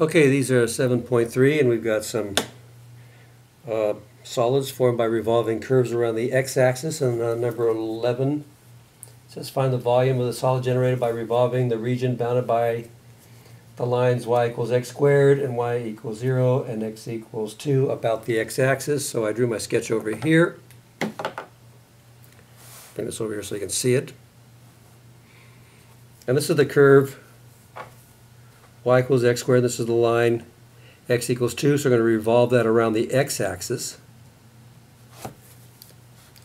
Okay, these are 7.3 and we've got some uh, solids formed by revolving curves around the x-axis and number 11 says find the volume of the solid generated by revolving the region bounded by the lines y equals x squared and y equals 0 and x equals 2 about the x-axis. So I drew my sketch over here. Bring this over here so you can see it. And this is the curve y equals x squared. This is the line x equals 2, so we're going to revolve that around the x-axis.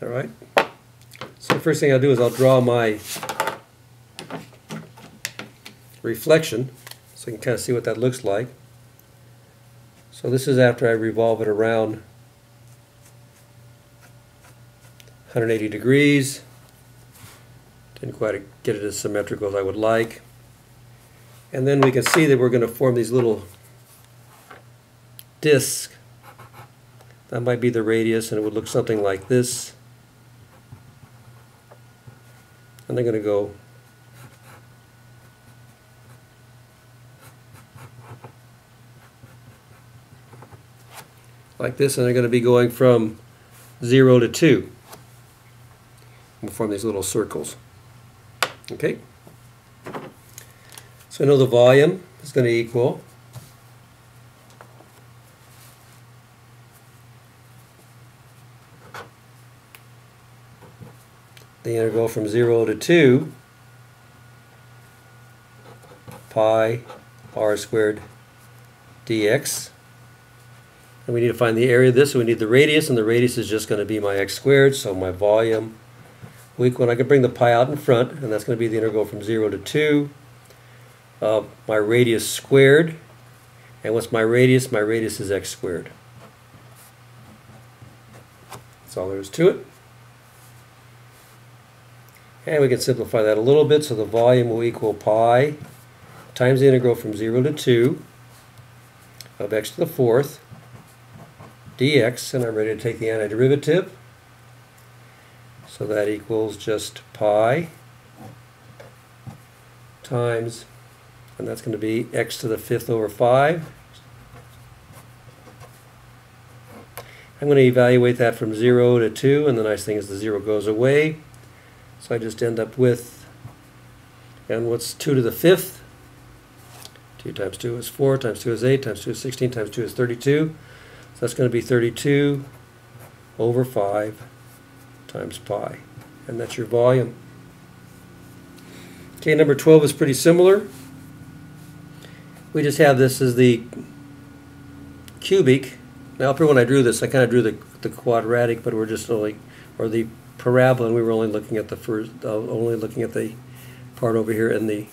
All right. So the first thing I'll do is I'll draw my reflection so you can kind of see what that looks like. So this is after I revolve it around 180 degrees. Didn't quite get it as symmetrical as I would like. And then we can see that we're going to form these little discs. That might be the radius, and it would look something like this. And they're going to go like this, and they're going to be going from 0 to 2. We'll form these little circles. Okay? So I know the volume is going to equal the integral from 0 to 2 pi r squared dx. And we need to find the area of this, so we need the radius, and the radius is just going to be my x squared, so my volume will equal, and I can bring the pi out in front, and that's going to be the integral from 0 to 2 uh, my radius squared. And what's my radius? My radius is x squared. That's all there is to it. And we can simplify that a little bit, so the volume will equal pi times the integral from 0 to 2 of x to the fourth dx, and I'm ready to take the antiderivative. So that equals just pi times and that's going to be x to the fifth over 5. I'm going to evaluate that from 0 to 2, and the nice thing is the 0 goes away. So I just end up with, and what's 2 to the fifth? 2 times 2 is 4, times 2 is 8, times 2 is 16, times 2 is 32. So that's going to be 32 over 5 times pi. And that's your volume. Okay, number 12 is pretty similar we just have this as the cubic. Now up here when I drew this, I kind of drew the, the quadratic, but we're just only, or the parabola, and we were only looking at the first, uh, only looking at the part over here in the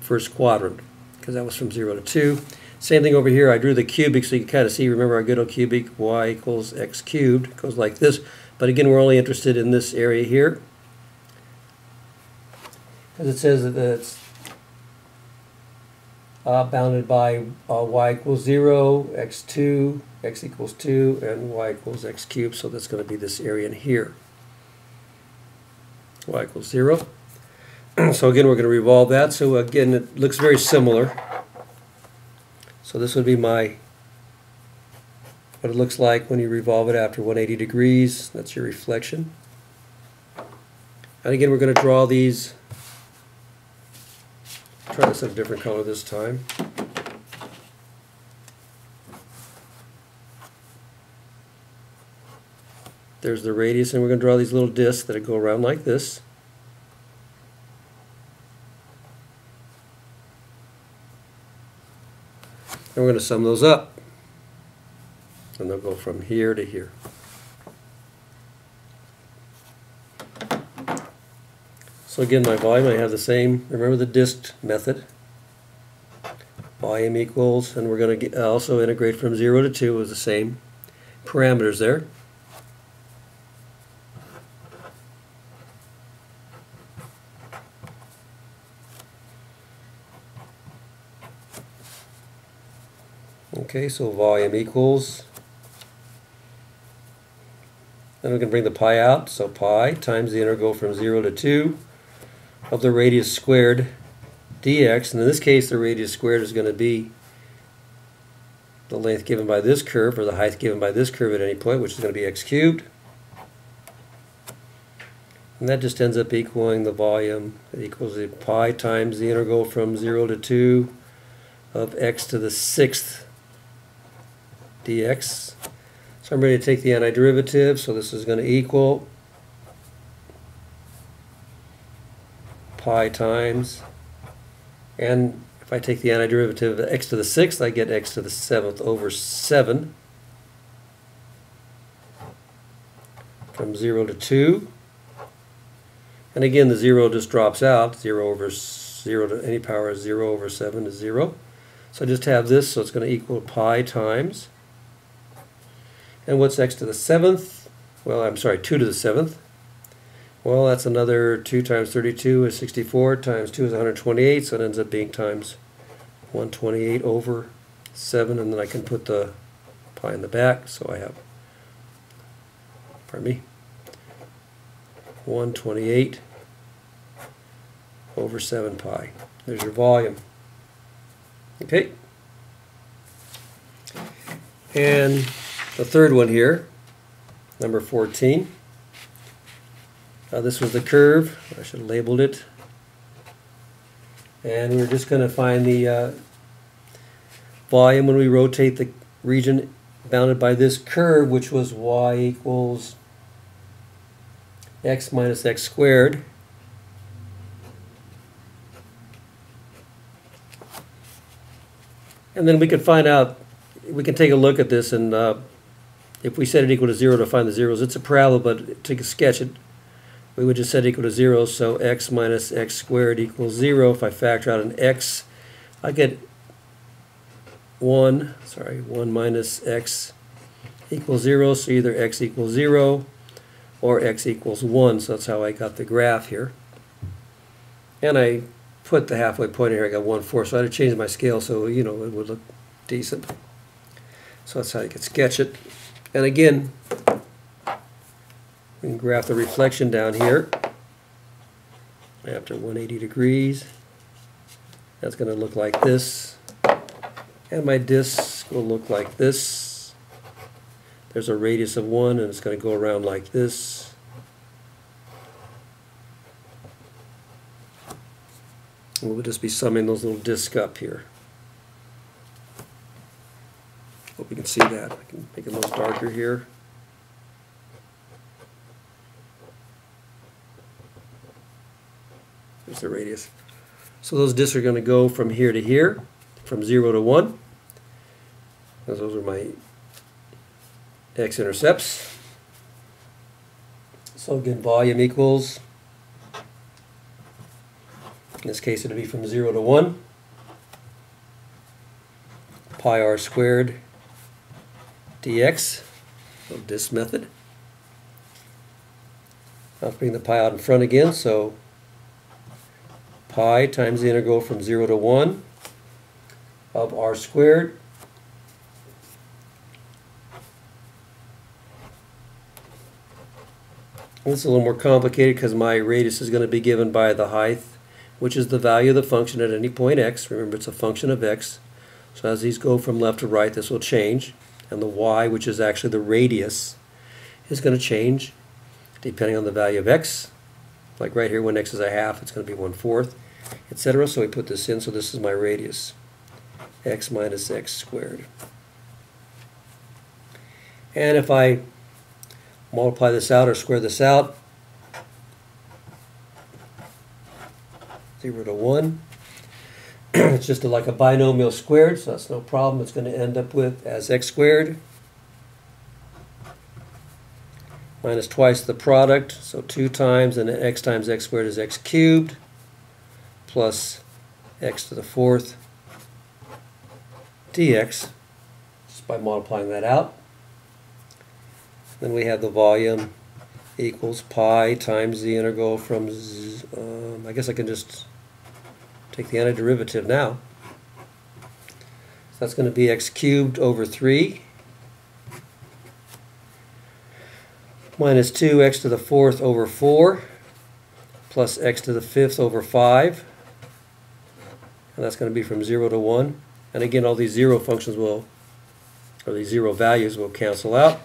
first quadrant, because that was from 0 to 2. Same thing over here, I drew the cubic so you can kind of see, remember our good old cubic, y equals x cubed, goes like this. But again, we're only interested in this area here. Because it says that it's uh, bounded by uh, y equals 0, x2, x equals 2, and y equals x cubed. So that's going to be this area in here. y equals 0. so again, we're going to revolve that. So again, it looks very similar. So this would be my what it looks like when you revolve it after 180 degrees. That's your reflection. And again, we're going to draw these Try this in a different color this time. There's the radius, and we're going to draw these little discs that go around like this. And we're going to sum those up. And they'll go from here to here. So again, my volume, I have the same, remember the disk method. Volume equals, and we're going to uh, also integrate from 0 to 2 with the same parameters there. Okay, so volume equals, then we can bring the pi out, so pi times the integral from 0 to 2 of the radius squared dx, and in this case the radius squared is going to be the length given by this curve, or the height given by this curve at any point, which is going to be x cubed. And that just ends up equaling the volume. It equals the pi times the integral from 0 to 2 of x to the sixth dx. So I'm ready to take the antiderivative, so this is going to equal pi times, and if I take the antiderivative of x to the sixth, I get x to the seventh over 7 from 0 to 2. And again, the 0 just drops out. 0 over 0 to any power is 0 over 7 is 0. So I just have this, so it's going to equal pi times. And what's x to the 7th? Well, I'm sorry, 2 to the 7th. Well, that's another 2 times 32 is 64, times 2 is 128, so it ends up being times 128 over 7, and then I can put the pi in the back, so I have, pardon me, 128 over 7 pi. There's your volume. Okay. And the third one here, number 14. Uh, this was the curve. I should have labeled it. And we're just going to find the uh, volume when we rotate the region bounded by this curve, which was y equals x minus x squared. And then we can find out, we can take a look at this and uh, if we set it equal to zero to find the zeros, it's a parabola, but to sketch it, we would just set equal to zero, so x minus x squared equals zero. If I factor out an x, I get one, sorry, one minus x equals zero, so either x equals zero or x equals 1. So that's how I got the graph here. And I put the halfway point here, I got 1 4. So I had to change my scale so, you know, it would look decent. So that's how you could sketch it. And again, we can graph the reflection down here after 180 degrees. That's going to look like this. And my disk will look like this. There's a radius of 1 and it's going to go around like this. We'll just be summing those little discs up here. Hope you can see that. I can make it a little darker here. Radius. So those discs are going to go from here to here, from 0 to 1. Those are my x-intercepts. So again, volume equals, in this case it'll be from 0 to 1, pi r squared dx, so this method. I'll bring the pi out in front again, so pi times the integral from 0 to 1 of r squared This is a little more complicated because my radius is going to be given by the height, which is the value of the function at any point x. Remember, it's a function of x. So as these go from left to right, this will change. And the y, which is actually the radius, is going to change depending on the value of x. Like right here, when x is a half, it's going to be one-fourth, etc. So we put this in, so this is my radius, x minus x squared. And if I multiply this out or square this out. 0 to 1. it's just like a binomial squared, so that's no problem. It's going to end up with as x squared minus twice the product, so 2 times, and x times x squared is x cubed, plus x to the fourth dx, just by multiplying that out. Then we have the volume equals pi times the integral from, um, I guess I can just take the antiderivative now. So that's going to be x cubed over 3 minus 2x to the fourth over 4 plus x to the fifth over 5. And that's going to be from 0 to 1. And again, all these zero functions will or these zero values will cancel out.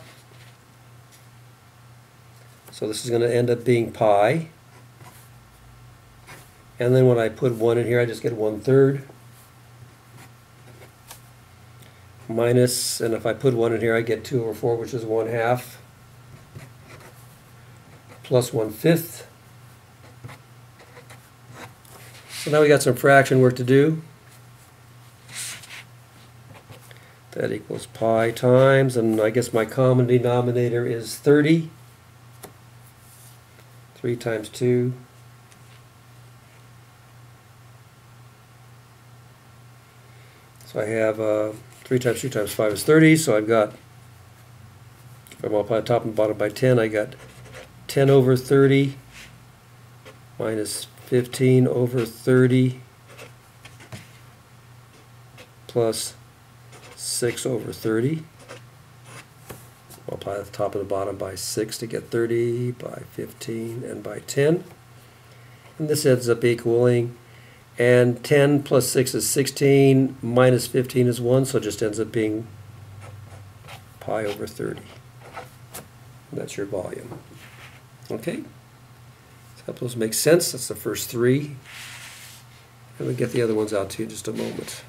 So this is going to end up being pi. And then when I put 1 in here, I just get 1 third. Minus, and if I put 1 in here, I get 2 over 4, which is 1 half. Plus 1 fifth. Now we got some fraction work to do. That equals pi times, and I guess my common denominator is 30. 3 times 2. So I have uh, 3 times 2 times 5 is 30, so I've got, if I multiply top and bottom by 10, I got 10 over 30 minus 15 over 30 plus 6 over 30. Multiply the top and the bottom by 6 to get 30, by 15, and by 10. And this ends up equaling, and 10 plus 6 is 16, minus 15 is 1, so it just ends up being pi over 30. And that's your volume. Okay? Hope those make sense. That's the first three. And we'll get the other ones out to you in just a moment.